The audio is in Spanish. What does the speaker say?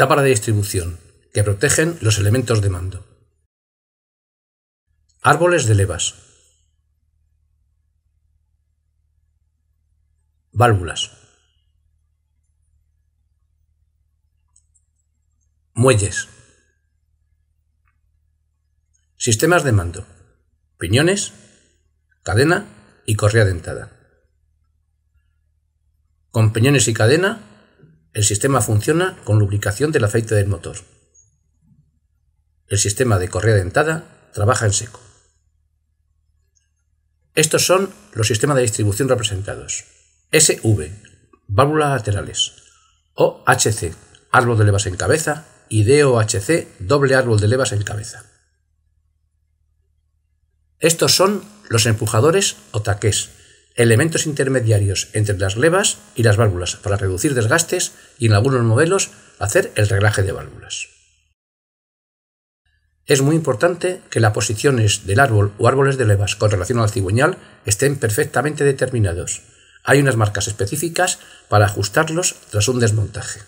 Tabla de distribución, que protegen los elementos de mando. Árboles de levas. Válvulas. Muelles. Sistemas de mando. Piñones, cadena y correa dentada. Con piñones y cadena, el sistema funciona con lubricación del aceite del motor. El sistema de correa dentada trabaja en seco. Estos son los sistemas de distribución representados. SV, válvulas laterales. OHC, árbol de levas en cabeza. Y DOHC, doble árbol de levas en cabeza. Estos son los empujadores o taqués, elementos intermediarios entre las levas y las válvulas para reducir desgastes y en algunos modelos hacer el reglaje de válvulas. Es muy importante que las posiciones del árbol o árboles de levas con relación al cigüeñal estén perfectamente determinados. Hay unas marcas específicas para ajustarlos tras un desmontaje.